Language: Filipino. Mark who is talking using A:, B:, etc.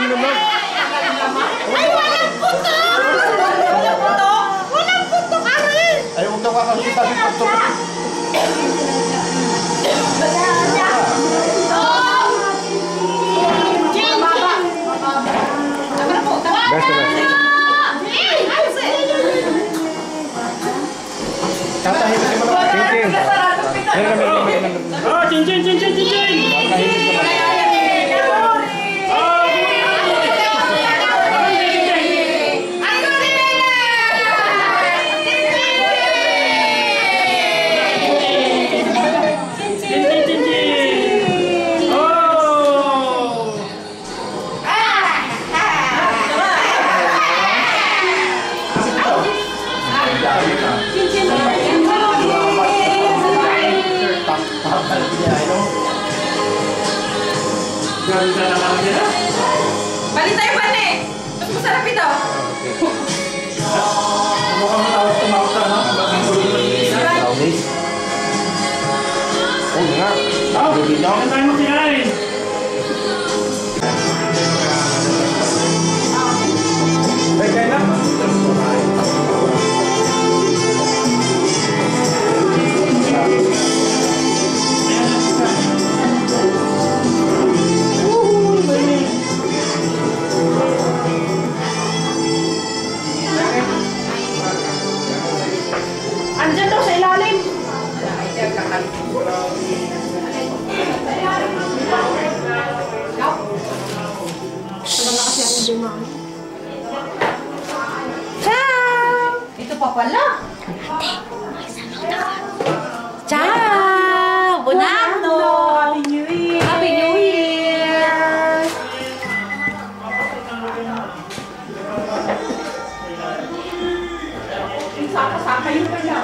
A: ulam
B: naman. Ay,
A: walang putok! Walang
B: putok! Walang putok, Arin! Ay,
C: huwag daw kakalimutan sabi putok. Basta, basta.
A: Tatahin mo naman.
C: Cincin. Meron, meron, meron. Oh, cincin, cincin, cincin! Ganda naman nila.
D: Balik tayo pa eh. Mas masarap ito.
C: Mukhang tawag tumawag ka, no? Isa?
A: Brownies. Oo nga.
C: Oh,
A: Hindi daw.
C: ano tayo magkinain?
D: Ciao! Ito pa pala. Ciao! Bonanno! Happy New Year! Happy New Year! Saka-saka yun pala.